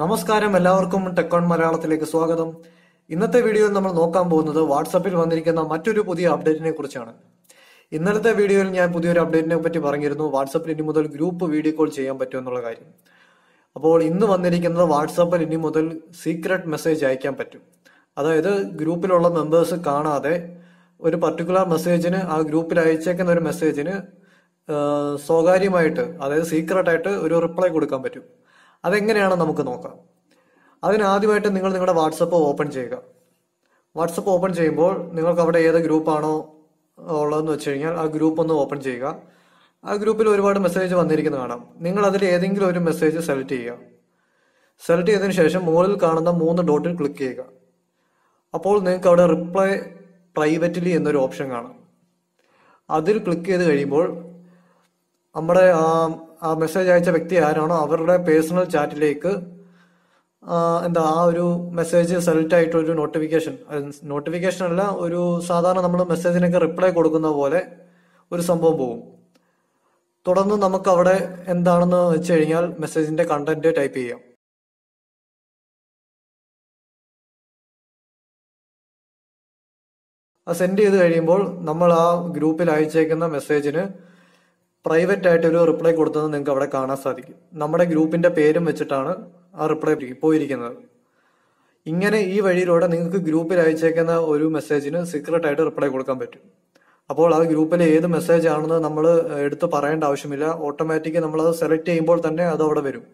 നമസ്കാരം എല്ലാവർക്കും ടെക്കോൺ മലയാളത്തിലേക്ക് സ്വാഗതം. ഇന്നത്തെ വീഡിയോയിൽ നമ്മൾ നോക്കാൻ പോകുന്നത് വാട്സപ്പിൽ വന്നിരിക്കുന്ന മറ്റൊരു പുതിയ അപ്ഡേറ്റിനെ കുറിച്ചാണ്. ഇന്നലത്തെ വീഡിയോയിൽ ഞാൻ പുതിയൊരു അപ്ഡേറ്റിനെ പറ്റി പറഞ്ഞിരുന്നു. വാട്സപ്പിൽ ഇനി മുതൽ ഗ്രൂപ്പ് വീഡിയോ കോൾ ചെയ്യാൻ പറ്റും എന്നുള്ള കാര്യം. അപ്പോൾ ഇന്ന് വന്നിരിക്കുന്നത് വാട്സപ്പിൽ ഇനി മുതൽ സീക്രട്ട് മെസ്സേജ് അയക്കാൻ പറ്റും. അതായത് ഗ്രൂപ്പിലുള്ള മെമ്പേഴ്സ് കാണാതെ ഒരു പർട്ടിക്കുലർ മെസ്സേജിന് ആ ഗ്രൂപ്പിൽ അയച്ചേക്കുന്ന ഒരു മെസ്സേജിന് സ്വകാര്യമായിട്ട് അതായത് സീക്രട്ടായിട്ട് ഒരു റിപ്ലൈ കൊടുക്കാൻ പറ്റും. അതെങ്ങനെയാണ് നമുക്ക് നോക്കാം. അതിനാദ്യമായിട്ട് നിങ്ങൾ നിങ്ങളുടെ വാട്സപ്പ് ഓപ്പൺ ചെയ്യുക. വാട്സപ്പ് ഓപ്പൺ ചെയ്യുമ്പോൾ നിങ്ങൾക്ക് അവിടെ ഏത് ഗ്രൂപ്പാണോ ഉള്ളതെന്ന് വെച്ച് കഴിഞ്ഞാൽ ആ ഗ്രൂപ്പ് ഒന്ന് ഓപ്പൺ ചെയ്യുക. ആ ഗ്രൂപ്പിൽ ഒരുപാട് മെസ്സേജ് വന്നിരിക്കുന്ന കാണാം. നിങ്ങൾ അതിൽ ഏതെങ്കിലും ഒരു മെസ്സേജ് സെലക്ട് ചെയ്യുക. സെലക്ട് ചെയ്തതിന് ശേഷം മുകളിൽ കാണുന്ന മൂന്ന് ഡോട്ടിൽ ക്ലിക്ക് ചെയ്യുക. അപ്പോൾ നിങ്ങൾക്ക് അവിടെ റിപ്ലൈ പ്രൈവറ്റ്ലി എന്നൊരു ഓപ്ഷൻ കാണാം. അതിൽ ക്ലിക്ക് ചെയ്ത് കഴിയുമ്പോൾ നമ്മുടെ ആ മെസ്സേജ് അയച്ച വ്യക്തി ആരാണോ അവരുടെ പേഴ്സണൽ ചാറ്റിലേക്ക് എന്താ ആ ഒരു മെസ്സേജ് സെലക്ട് ആയിട്ട് ഒരു നോട്ടിഫിക്കേഷൻ നോട്ടിഫിക്കേഷൻ അല്ല ഒരു സാധാരണ നമ്മൾ മെസ്സേജിനൊക്കെ റിപ്ലൈ കൊടുക്കുന്ന പോലെ ഒരു സംഭവം പോകും. തുടർന്ന് നമുക്ക് അവിടെ എന്താണെന്ന് വെച്ച് കഴിഞ്ഞാൽ മെസ്സേജിന്റെ കണ്ടന്റ് ടൈപ്പ് ചെയ്യാം. സെൻഡ് ചെയ്ത് കഴിയുമ്പോൾ നമ്മൾ ആ ഗ്രൂപ്പിൽ അയച്ചേക്കുന്ന മെസ്സേജിന് പ്രൈവറ്റ് ആയിട്ട് ഒരു റിപ്ലൈ കൊടുത്തത് നിങ്ങൾക്ക് അവിടെ കാണാൻ സാധിക്കും. നമ്മുടെ ഗ്രൂപ്പിന്റെ പേരും വെച്ചിട്ടാണ് ആ റിപ്ലൈ പോയിരിക്കുന്നത്. ഇങ്ങനെ ഈ വഴിയിലൂടെ നിങ്ങൾക്ക് ഗ്രൂപ്പിൽ അയച്ചേക്കുന്ന ഒരു മെസ്സേജിന് സീക്രട്ട് ആയിട്ട് റിപ്ലൈ കൊടുക്കാൻ പറ്റും. അപ്പോൾ ആ ഗ്രൂപ്പിലെ ഏത് മെസ്സേജ് ആണെന്ന് നമ്മൾ എടുത്ത് പറയേണ്ട ആവശ്യമില്ല. ഓട്ടോമാറ്റിക് നമ്മൾ അത് സെലക്ട് ചെയ്യുമ്പോൾ തന്നെ അത് അവിടെ വരും.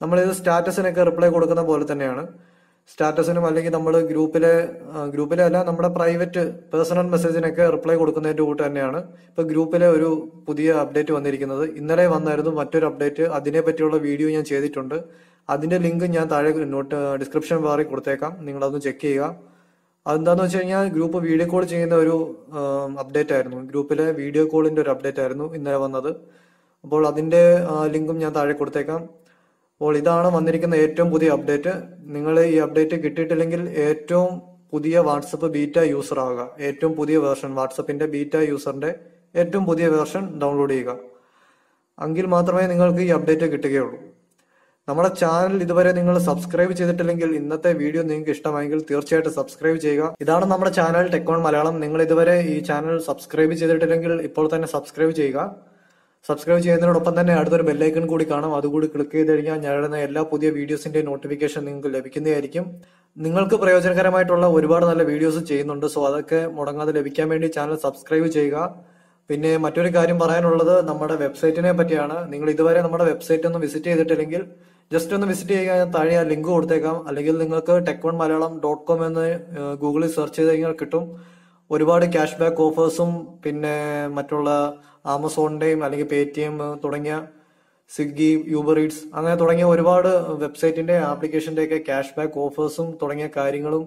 നമ്മൾ ഇത് സ്റ്റാറ്റസിനൊക്കെ റിപ്ലൈ കൊടുക്കുന്ന പോലെ തന്നെയാണ്. സ്റ്റാറ്റസിനും അല്ലെങ്കിൽ നമ്മൾ ഗ്രൂപ്പിലെ ഗ്രൂപ്പിലെ അല്ല നമ്മുടെ പ്രൈവറ്റ് പേഴ്സണൽ മെസ്സേജിനൊക്കെ റിപ്ലൈ കൊടുക്കുന്നതിന്റെ കൂട്ട് തന്നെയാണ് ഇപ്പൊ ഗ്രൂപ്പിലെ ഒരു പുതിയ അപ്ഡേറ്റ് വന്നിരിക്കുന്നത്. ഇന്നലെ വന്നായിരുന്നു മറ്റൊരു അപ്ഡേറ്റ് അതിനെ പറ്റിയുള്ള വീഡിയോ ഞാൻ ചെയ്തിട്ടുണ്ട്. അതിന്റെ ലിങ്ക് ഞാൻ താഴെ നോട്ട് ഡിസ്ക്രിപ്ഷൻ ബാറിൽ കൊടുത്തേക്കാം. നിങ്ങൾ അതൊന്ന് ചെക്ക് ചെയ്യുക. അതെന്താന്ന് വെച്ച് കഴിഞ്ഞാൽ ഗ്രൂപ്പ് വീഡിയോ കോൾ ചെയ്യുന്ന ഒരു അപ്ഡേറ്റ് ആയിരുന്നു. ഗ്രൂപ്പിലെ വീഡിയോ കോളിന്റെ ഒരു അപ്ഡേറ്റ് ആയിരുന്നു ഇന്നലെ വന്നത്. അപ്പോൾ അതിന്റെ ലിങ്കും ഞാൻ താഴെ കൊടുത്തേക്കാം. അപ്പോൾ ഇതാണ് വന്നിരിക്കുന്ന ഏറ്റവും പുതിയ അപ്ഡേറ്റ് നിങ്ങൾ ഈ അപ്ഡേറ്റ് കിട്ടിയിട്ടില്ലെങ്കിൽ ഏറ്റവും പുതിയ വാട്സപ്പ് ബീറ്റ യൂസർ ആവുക. ഏറ്റവും പുതിയ വേർഷൻ വാട്സപ്പിന്റെ ബീറ്റ യൂസറിന്റെ ഏറ്റവും പുതിയ വേർഷൻ ഡൗൺലോഡ് ചെയ്യുക. എങ്കിൽ മാത്രമേ നിങ്ങൾക്ക് ഈ അപ്ഡേറ്റ് കിട്ടുകയുള്ളൂ. നമ്മുടെ ചാനൽ ഇതുവരെ നിങ്ങൾ സബ്സ്ക്രൈബ് ചെയ്തിട്ടില്ലെങ്കിൽ ഇന്നത്തെ വീഡിയോ നിങ്ങൾക്ക് ഇഷ്ടമായെങ്കിൽ തീർച്ചയായിട്ടും സബ്സ്ക്രൈബ് ചെയ്യുക. ഇതാണ് നമ്മുടെ ചാനൽ ടെക്കോൺ മലയാളം. നിങ്ങൾ ഇതുവരെ ഈ ചാനൽ സബ്സ്ക്രൈബ് ചെയ്തിട്ടില്ലെങ്കിൽ ഇപ്പോൾ തന്നെ സബ്സ്ക്രൈബ് ചെയ്യുക. സബ്സ്ക്രൈബ് ചെയ്യുന്നതിനോടൊപ്പം തന്നെ അടുത്തൊരു ബെല്ലൈക്കൺ കൂടി കാണാം. അതുകൂടി ക്ലിക്ക് ചെയ്ത് കഴിഞ്ഞാൽ ഞാനിടുന്ന എല്ലാ പുതിയ വീഡിയോസിന്റെ നോട്ടിഫിക്കേഷൻ നിങ്ങൾക്ക് ലഭിക്കുന്നതായിരിക്കും. നിങ്ങൾക്ക് പ്രയോജനകരമായിട്ടുള്ള ഒരുപാട് നല്ല വീഡിയോസ് ചെയ്യുന്നുണ്ട്. സോ അതൊക്കെ മുടങ്ങാതെ ലഭിക്കാൻ വേണ്ടി ചാനൽ സബ്സ്ക്രൈബ് ചെയ്യുക. പിന്നെ മറ്റൊരു കാര്യം പറയാനുള്ളത് നമ്മുടെ വെബ്സൈറ്റിനെ പറ്റിയാണ്. നിങ്ങൾ ഇതുവരെ നമ്മുടെ വെബ്സൈറ്റ് ഒന്ന് വിസിറ്റ് ചെയ്തിട്ടില്ലെങ്കിൽ ജസ്റ്റ് ഒന്ന് വിസിറ്റ് ചെയ്യുക താഴെ ആ ലിങ്ക് കൊടുത്തേക്കാം. അല്ലെങ്കിൽ നിങ്ങൾക്ക് tech one Malayalam dot com എന്ന് ഗൂഗിളിൽ സെർച്ച് ചെയ്ത് കഴിഞ്ഞാൽ കിട്ടും. ഒരുപാട് ക്യാഷ് ബാക്ക് ഓഫേഴ്സും പിന്നെ മറ്റുള്ള ആമസോണിന്റെയും അല്ലെങ്കിൽ പേ ടി എം തുടങ്ങിയ സ്വിഗ്ഗി യൂബർ ഈറ്റ്സ് അങ്ങനെ തുടങ്ങിയ ഒരുപാട് വെബ്സൈറ്റിന്റെ ആപ്ലിക്കേഷന്റെ ഒക്കെ ക്യാഷ് ബാക്ക് ഓഫേഴ്സും തുടങ്ങിയ കാര്യങ്ങളും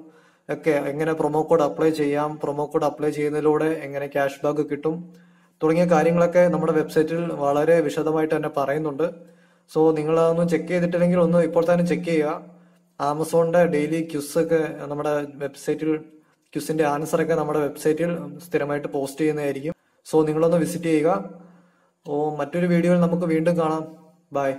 ഒക്കെ എങ്ങനെ പ്രൊമോ കോഡ് അപ്ലൈ ചെയ്യാം പ്രൊമോ കോഡ് അപ്ലൈ ചെയ്യുന്നതിലൂടെ എങ്ങനെ ക്യാഷ് ബാക്ക് കിട്ടും തുടങ്ങിയ കാര്യങ്ങളൊക്കെ നമ്മുടെ വെബ്സൈറ്റിൽ വളരെ വിശദമായിട്ട് തന്നെ പറയുന്നുണ്ട്. സോ നിങ്ങൾ അതൊന്നും ചെക്ക് ചെയ്തിട്ടില്ലെങ്കിൽ ഒന്ന് ഇപ്പോൾ തന്നെ ചെക്ക് ചെയ്യുക. ആമസോണിന്റെ ഡെയിലി ക്യൂസ് ഒക്കെ നമ്മുടെ വെബ്സൈറ്റിൽ ക്യൂസിന്റെ ആൻസർ ഒക്കെ നമ്മുടെ വെബ്സൈറ്റിൽ സ്ഥിരമായിട്ട് പോസ്റ്റ് ചെയ്യുന്നതായിരിക്കും. സോ നിങ്ങളൊന്ന് വിസിറ്റ് ചെയ്യുക. ഓ മറ്റൊരു വീഡിയോയിൽ നമുക്ക് വീണ്ടും കാണാം. ബൈ.